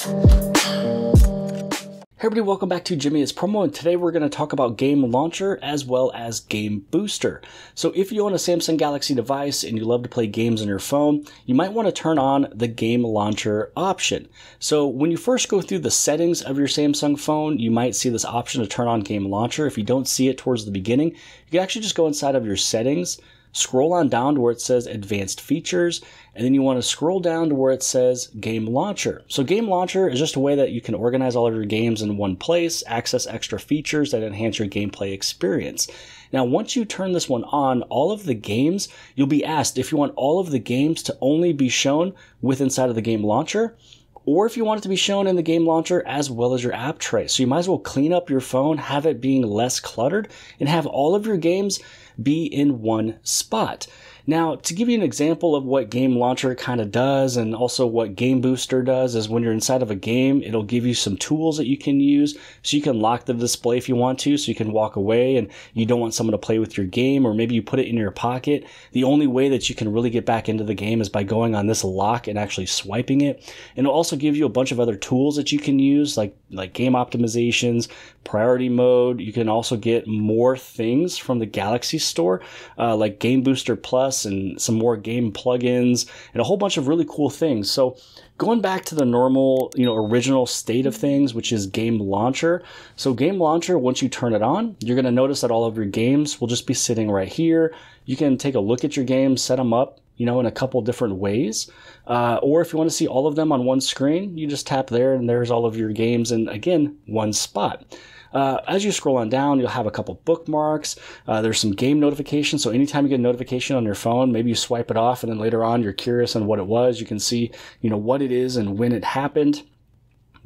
Hey everybody, welcome back to Jimmy is Promo, and today we're going to talk about Game Launcher as well as Game Booster. So if you own a Samsung Galaxy device and you love to play games on your phone, you might want to turn on the Game Launcher option. So when you first go through the settings of your Samsung phone, you might see this option to turn on Game Launcher. If you don't see it towards the beginning, you can actually just go inside of your settings, scroll on down to where it says advanced features, and then you want to scroll down to where it says game launcher. So game launcher is just a way that you can organize all of your games in one place, access extra features that enhance your gameplay experience. Now, once you turn this one on, all of the games, you'll be asked if you want all of the games to only be shown with inside of the game launcher, or if you want it to be shown in the game launcher as well as your app tray. So you might as well clean up your phone, have it being less cluttered, and have all of your games be in one spot. Now, to give you an example of what Game Launcher kind of does and also what Game Booster does is when you're inside of a game, it'll give you some tools that you can use so you can lock the display if you want to, so you can walk away and you don't want someone to play with your game, or maybe you put it in your pocket. The only way that you can really get back into the game is by going on this lock and actually swiping it. And it'll also give you a bunch of other tools that you can use, like like game optimizations, priority mode. You can also get more things from the Galaxy Store, uh, like Game Booster Plus and some more game plugins and a whole bunch of really cool things. So going back to the normal, you know, original state of things, which is game launcher. So game launcher, once you turn it on, you're going to notice that all of your games will just be sitting right here. You can take a look at your games, set them up, you know, in a couple different ways. Uh, or if you want to see all of them on one screen, you just tap there and there's all of your games in, again, one spot. Uh, as you scroll on down, you'll have a couple bookmarks. Uh, there's some game notifications. So anytime you get a notification on your phone, maybe you swipe it off and then later on you're curious on what it was. You can see, you know, what it is and when it happened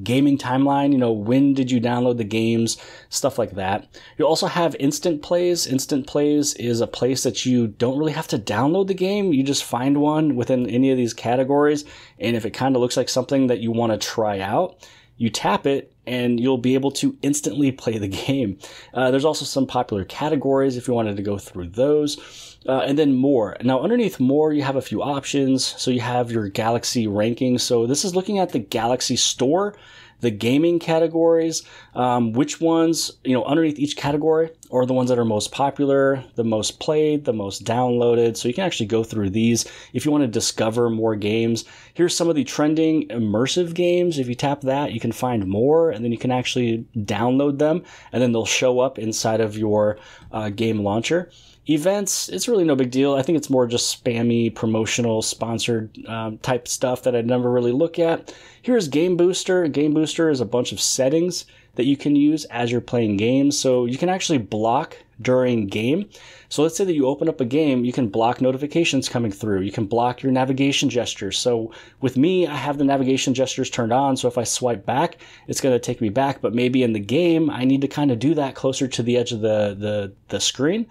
gaming timeline, you know, when did you download the games, stuff like that. You also have instant plays. Instant plays is a place that you don't really have to download the game. You just find one within any of these categories. And if it kind of looks like something that you want to try out, you tap it and you'll be able to instantly play the game. Uh, there's also some popular categories if you wanted to go through those. Uh, and then more. Now, underneath more, you have a few options. So you have your Galaxy ranking. So this is looking at the Galaxy Store the gaming categories, um, which ones, you know, underneath each category are the ones that are most popular, the most played, the most downloaded. So you can actually go through these if you want to discover more games. Here's some of the trending immersive games. If you tap that, you can find more and then you can actually download them and then they'll show up inside of your uh, game launcher. Events, it's really no big deal. I think it's more just spammy, promotional, sponsored um, type stuff that I'd never really look at. Here's Game Booster. Game Booster is a bunch of settings that you can use as you're playing games. So you can actually block during game. So let's say that you open up a game, you can block notifications coming through. You can block your navigation gestures. So with me, I have the navigation gestures turned on. So if I swipe back, it's going to take me back. But maybe in the game, I need to kind of do that closer to the edge of the, the, the screen.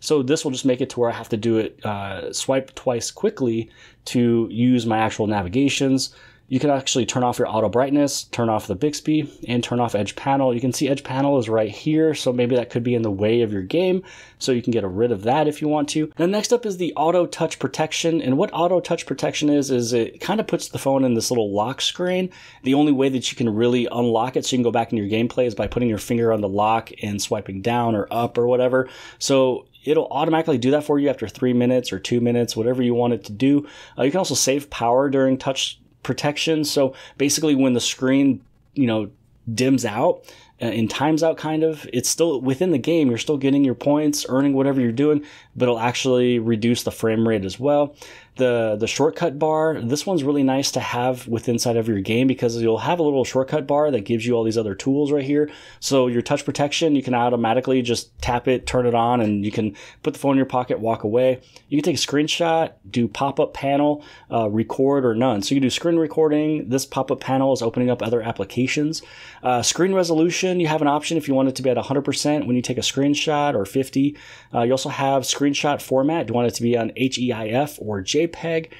So this will just make it to where I have to do it, uh, swipe twice quickly to use my actual navigations. You can actually turn off your auto brightness, turn off the Bixby, and turn off Edge Panel. You can see Edge Panel is right here, so maybe that could be in the way of your game, so you can get rid of that if you want to. Then next up is the Auto Touch Protection, and what Auto Touch Protection is, is it kind of puts the phone in this little lock screen. The only way that you can really unlock it so you can go back in your gameplay is by putting your finger on the lock and swiping down or up or whatever. So it'll automatically do that for you after three minutes or two minutes, whatever you want it to do. Uh, you can also save power during touch protection. So basically, when the screen, you know, dims out, uh, in times out kind of it's still within the game you're still getting your points earning whatever you're doing but it'll actually reduce the frame rate as well the the shortcut bar. This one's really nice to have with inside of your game because you'll have a little shortcut bar that gives you all these other tools right here. So your touch protection you can automatically just tap it turn it on and you can put the phone in your pocket walk away. You can take a screenshot do pop-up panel uh, record or none. So you can do screen recording. This pop-up panel is opening up other applications. Uh, screen resolution you have an option if you want it to be at 100% when you take a screenshot or 50 uh, you also have screenshot format. Do you want it to be on HEIF or JPEG JPEG.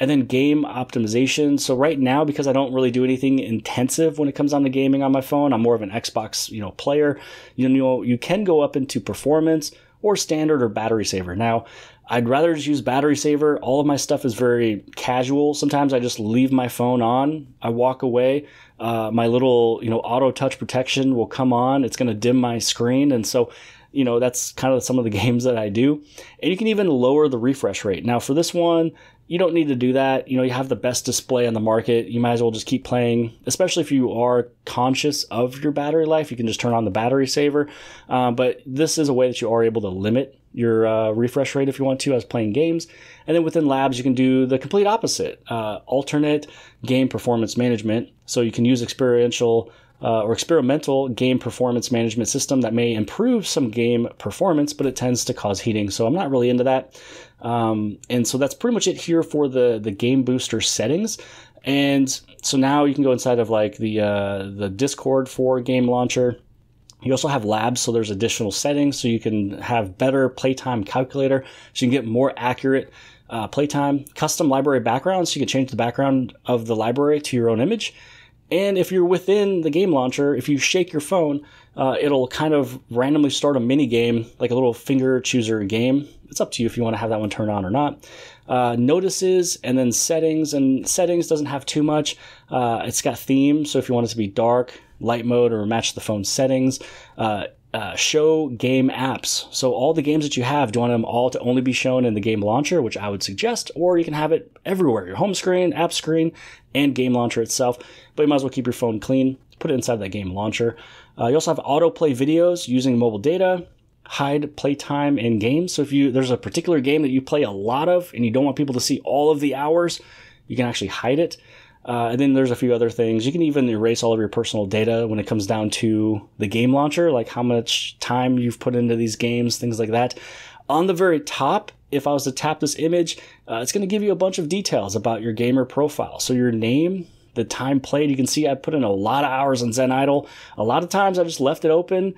And then game optimization. So right now, because I don't really do anything intensive when it comes on to gaming on my phone, I'm more of an Xbox, you know, player. You know, you can go up into performance or standard or battery saver. Now, I'd rather just use battery saver. All of my stuff is very casual. Sometimes I just leave my phone on. I walk away. Uh, my little, you know, auto touch protection will come on. It's going to dim my screen. And so, you know, that's kind of some of the games that I do. And you can even lower the refresh rate. Now, for this one, you don't need to do that. You know, you have the best display on the market. You might as well just keep playing, especially if you are conscious of your battery life. You can just turn on the battery saver. Uh, but this is a way that you are able to limit your uh, refresh rate if you want to as playing games. And then within labs, you can do the complete opposite uh, alternate game performance management. So you can use experiential uh, or experimental game performance management system that may improve some game performance, but it tends to cause heating. So I'm not really into that. Um, and so that's pretty much it here for the, the game booster settings. And so now you can go inside of like the, uh, the Discord for game launcher. You also have labs, so there's additional settings, so you can have better playtime calculator, so you can get more accurate uh, playtime. Custom library backgrounds, so you can change the background of the library to your own image. And if you're within the game launcher, if you shake your phone, uh, it'll kind of randomly start a mini game, like a little finger chooser game. It's up to you if you want to have that one turned on or not. Uh, notices and then settings, and settings doesn't have too much. Uh, it's got themes, so if you want it to be dark, light mode, or match the phone settings. Uh, show game apps. So all the games that you have, do you want them all to only be shown in the game launcher, which I would suggest, or you can have it everywhere, your home screen, app screen, and game launcher itself. But you might as well keep your phone clean, put it inside that game launcher. Uh, you also have autoplay videos using mobile data, hide playtime in games. So if you there's a particular game that you play a lot of and you don't want people to see all of the hours, you can actually hide it. Uh, and then there's a few other things. You can even erase all of your personal data when it comes down to the game launcher, like how much time you've put into these games, things like that. On the very top, if I was to tap this image, uh, it's going to give you a bunch of details about your gamer profile. So your name, the time played. You can see I put in a lot of hours on Zen Idle. A lot of times I just left it open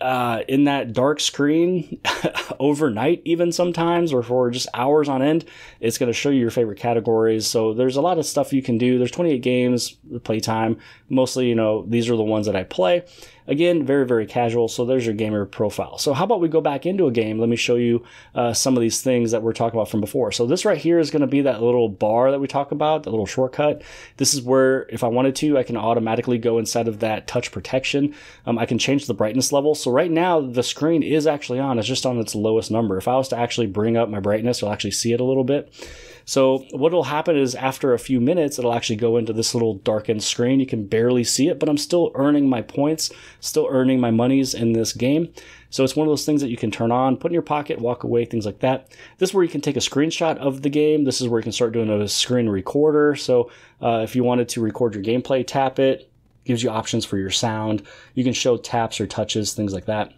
uh, in that dark screen overnight, even sometimes, or for just hours on end. It's going to show you your favorite categories. So there's a lot of stuff you can do. There's 28 games, playtime. Mostly, you know, these are the ones that I play. Again, very, very casual. So there's your gamer profile. So how about we go back into a game? Let me show you uh, some of these things that we're talking about from before. So this right here is going to be that little bar that we talk about, the little shortcut. This is where, if I wanted to, I can automatically go inside of that touch protection. Um, I can change the brightness level. So right now, the screen is actually on. It's just on its lowest number. If I was to actually bring up my brightness, you'll actually see it a little bit. So what will happen is after a few minutes, it'll actually go into this little darkened screen. You can barely see it, but I'm still earning my points, still earning my monies in this game. So it's one of those things that you can turn on, put in your pocket, walk away, things like that. This is where you can take a screenshot of the game. This is where you can start doing a screen recorder. So uh, if you wanted to record your gameplay, tap it. Gives you options for your sound. You can show taps or touches, things like that.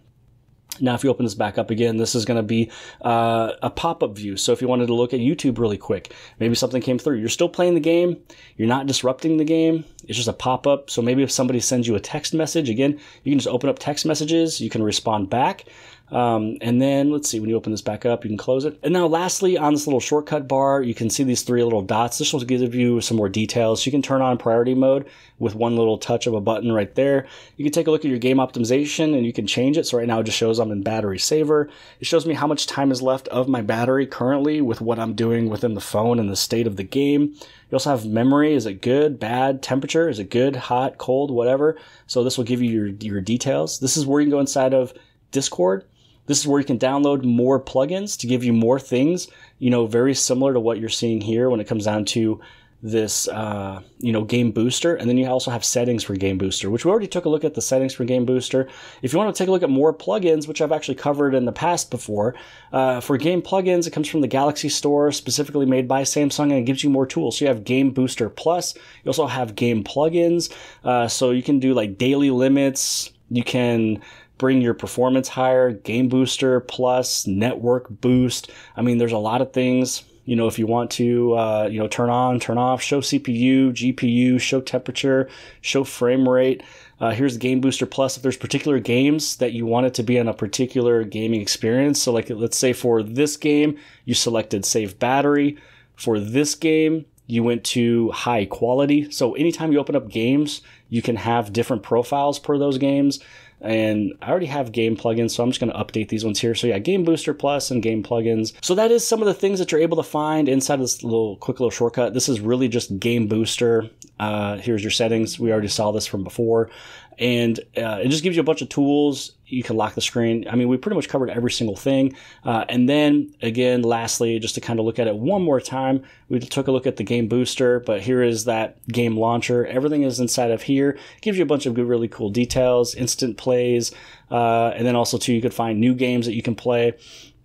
Now, if you open this back up again, this is going to be uh, a pop-up view. So if you wanted to look at YouTube really quick, maybe something came through. You're still playing the game. You're not disrupting the game. It's just a pop-up. So maybe if somebody sends you a text message, again, you can just open up text messages. You can respond back. Um, and then let's see, when you open this back up, you can close it. And now lastly, on this little shortcut bar, you can see these three little dots. This will give you some more details. You can turn on priority mode with one little touch of a button right there. You can take a look at your game optimization and you can change it. So right now it just shows I'm in battery saver. It shows me how much time is left of my battery currently with what I'm doing within the phone and the state of the game. You also have memory. Is it good, bad? Temperature? Is it good, hot, cold, whatever? So this will give you your, your details. This is where you can go inside of Discord this is where you can download more plugins to give you more things, you know, very similar to what you're seeing here when it comes down to this, uh, you know, Game Booster. And then you also have settings for Game Booster, which we already took a look at the settings for Game Booster. If you want to take a look at more plugins, which I've actually covered in the past before, uh, for game plugins, it comes from the Galaxy Store, specifically made by Samsung, and it gives you more tools. So you have Game Booster Plus. You also have game plugins. Uh, so you can do like daily limits. You can bring your performance higher, game booster plus, network boost. I mean, there's a lot of things. You know, if you want to, uh, you know, turn on, turn off, show CPU, GPU, show temperature, show frame rate. Uh, here's Game Booster Plus. If there's particular games that you want it to be on a particular gaming experience, so like let's say for this game, you selected save battery. For this game, you went to high quality. So anytime you open up games, you can have different profiles per those games. and I already have game plugins, so I'm just going to update these ones here. So yeah, Game Booster Plus and game plugins. So that is some of the things that you're able to find inside of this little quick little shortcut. This is really just Game Booster. Uh, here's your settings. We already saw this from before and uh, it just gives you a bunch of tools. You can lock the screen. I mean, we pretty much covered every single thing. Uh, and then again, lastly, just to kind of look at it one more time, we took a look at the game booster, but here is that game launcher. Everything is inside of here. It gives you a bunch of good, really cool details, instant plays, uh, and then also too, you could find new games that you can play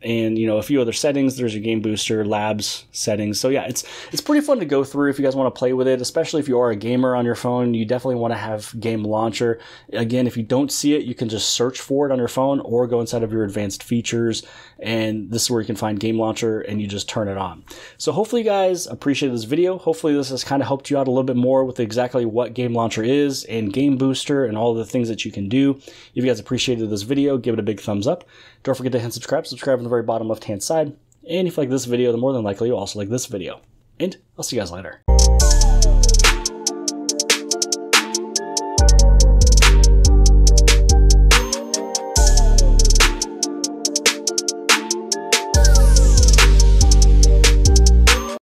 and you know a few other settings. There's your game booster, labs settings. So yeah, it's it's pretty fun to go through if you guys want to play with it, especially if you are a gamer on your phone. You definitely want to have Game Launcher. Again, if you don't see it, you can just search for it on your phone or go inside of your advanced features, and this is where you can find Game Launcher and you just turn it on. So hopefully you guys appreciate this video. Hopefully this has kind of helped you out a little bit more with exactly what Game Launcher is and Game Booster and all the things that you can do. If you guys appreciated this video, give it a big thumbs up. Don't forget to hit subscribe. Subscribe very bottom left hand side. And if you like this video, then more than likely you'll also like this video. And I'll see you guys later.